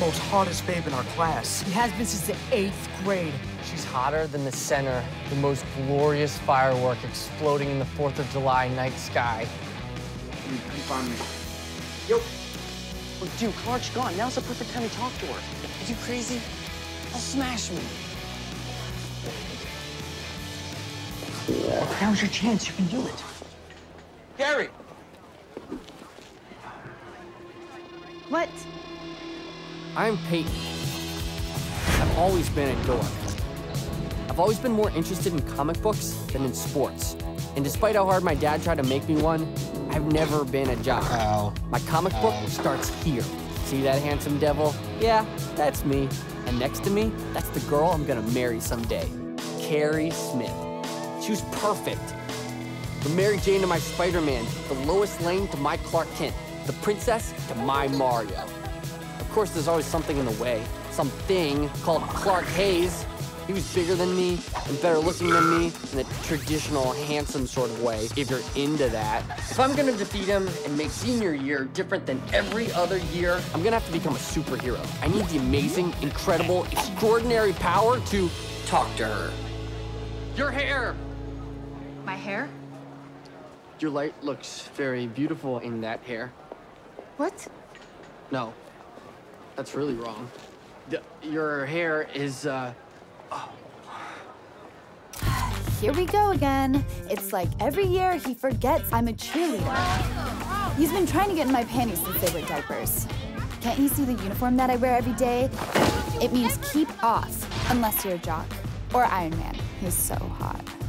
most hottest babe in our class. He has been since the eighth grade. She's hotter than the center, the most glorious firework exploding in the 4th of July night sky. Come find me. Yo. Well, dude, Clark's gone. Now's the perfect time to talk to her. Are you crazy? I'll smash me. Now's your chance. You can do it. Carrie! What? I'm Payton. I've always been a dork. I've always been more interested in comic books than in sports. And despite how hard my dad tried to make me one, I've never been a jock. Ow. My comic book starts here. See that handsome devil? Yeah, that's me. And next to me, that's the girl I'm gonna marry someday. Carrie Smith. She was perfect. The Mary Jane to my Spider-Man, the Lois Lane to my Clark Kent, the princess to my Mario. Of course, there's always something in the way. Something called Clark Hayes. He was bigger than me and better looking than me in the traditional handsome sort of way, if you're into that. If I'm gonna defeat him and make senior year different than every other year, I'm gonna have to become a superhero. I need the amazing, incredible, extraordinary power to talk to her. Your hair! My hair? Your light looks very beautiful in that hair. What? No, that's really wrong. The, your hair is, uh, Here we go again. It's like every year he forgets I'm a cheerleader. He's been trying to get in my panties since they were diapers. Can't you see the uniform that I wear every day? It means keep off, unless you're a jock. Or Iron Man. He's so hot.